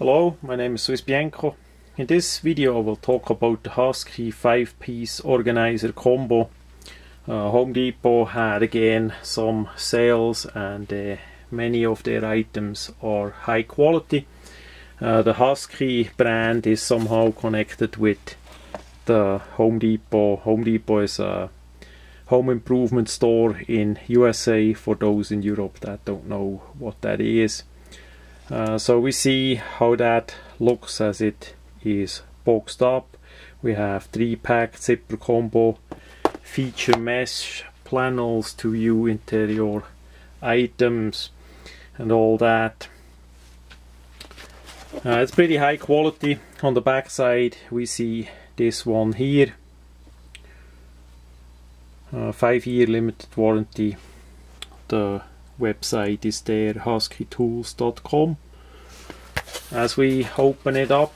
Hello, my name is Swiss Bianco. In this video I will talk about the Husky 5-piece organizer combo. Uh, Home Depot had again some sales and uh, many of their items are high quality. Uh, the Husky brand is somehow connected with the Home Depot. Home Depot is a home improvement store in USA for those in Europe that don't know what that is. Uh, so we see how that looks as it is boxed up. We have three pack zipper combo, feature mesh panels to view interior items and all that. Uh, it's pretty high quality. On the back side we see this one here. Uh, five year limited warranty. The website is there huskytools.com as we open it up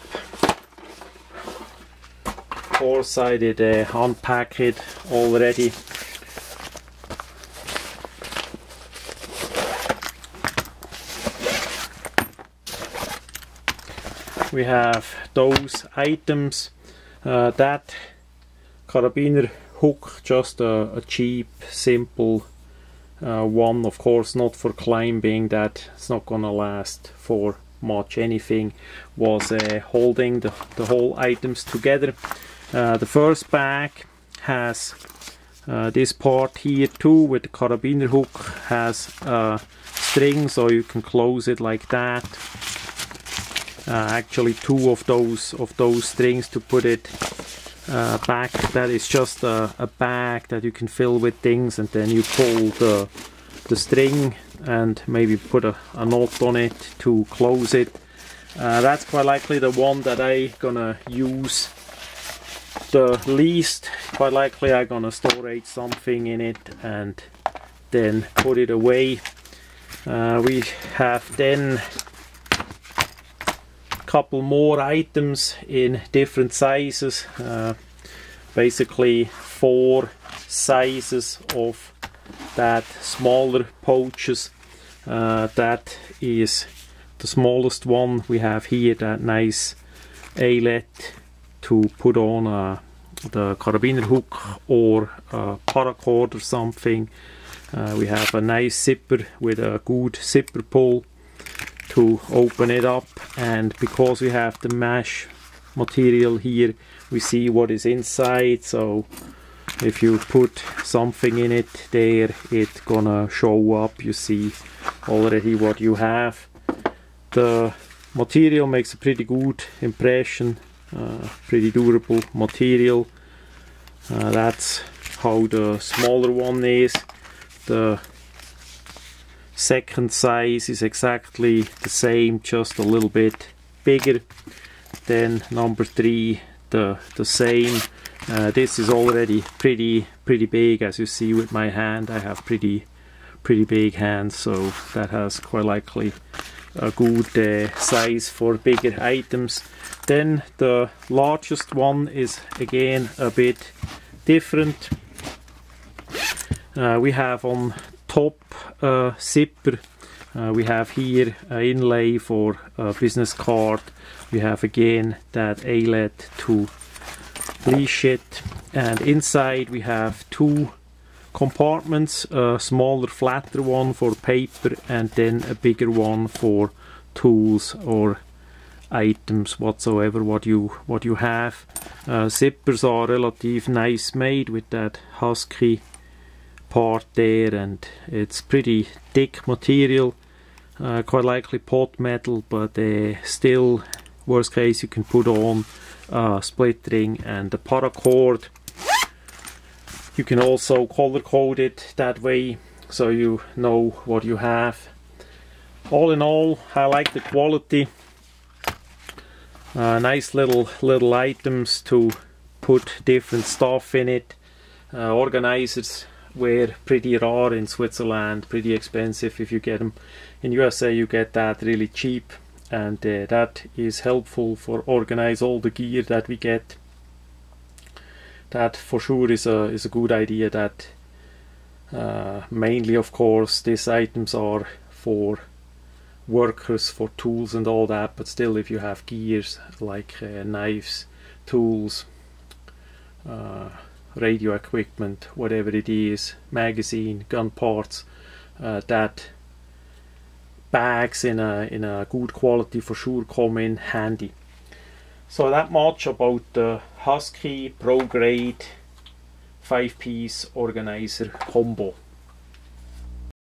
did uh, unpack it already. We have those items uh, that carabiner hook just a, a cheap simple uh, one of course not for climbing that it's not gonna last for much. Anything was uh, holding the, the whole items together. Uh, the first bag has uh, this part here too with the carabiner hook has a string so you can close it like that. Uh, actually two of those of those strings to put it uh, back that is just a, a, bag that you can fill with things and then you pull the the string and maybe put a, a knot on it to close it. Uh, that's quite likely the one that I gonna use. The least quite likely I'm gonna store something in it and then put it away. Uh, we have then couple more items in different sizes. Uh, basically four sizes of that smaller pouches. Uh, that is the smallest one we have here that nice eyelet to put on uh, the carabiner hook or a paracord or something. Uh, we have a nice zipper with a good zipper pull to open it up and because we have the mesh material here we see what is inside. So if you put something in it there it's gonna show up. You see already what you have. The material makes a pretty good impression uh, pretty durable material. Uh, that's how the smaller one is. The second size is exactly the same just a little bit bigger then number three the the same. Uh, this is already pretty pretty big as you see with my hand. I have pretty pretty big hands so that has quite likely a good uh, size for bigger items. Then the largest one is again a bit different. Uh, we have on top uh, zipper. Uh, we have here an inlay for a business card. We have again that eyelet to leash it. And inside we have two compartments, a smaller flatter one for paper and then a bigger one for tools or items whatsoever what you what you have uh, zippers are relative nice made with that husky part there and it's pretty thick material. Uh, quite likely pot metal but uh, still worst case you can put on a split ring and the paracord you can also color code it that way so you know what you have. All in all I like the quality. Uh, nice little little items to put different stuff in it. Uh, organizers were pretty rare in Switzerland, pretty expensive if you get them. In USA you get that really cheap and uh, that is helpful for organize all the gear that we get. That for sure is a, is a good idea that uh, mainly of course these items are for workers for tools and all that but still if you have gears like uh, knives tools uh, radio equipment whatever it is magazine gun parts uh, that bags in a in a good quality for sure come in handy. So that much about the Husky Pro Grade 5 piece organizer combo